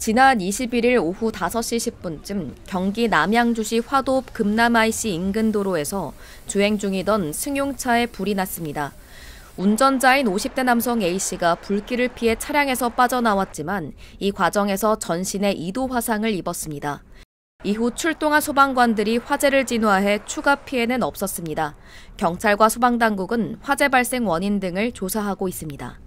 지난 21일 오후 5시 10분쯤 경기 남양주시 화도읍 금남IC 인근 도로에서 주행 중이던 승용차에 불이 났습니다. 운전자인 50대 남성 A씨가 불길을 피해 차량에서 빠져나왔지만 이 과정에서 전신에 2도 화상을 입었습니다. 이후 출동한 소방관들이 화재를 진화해 추가 피해는 없었습니다. 경찰과 소방당국은 화재 발생 원인 등을 조사하고 있습니다.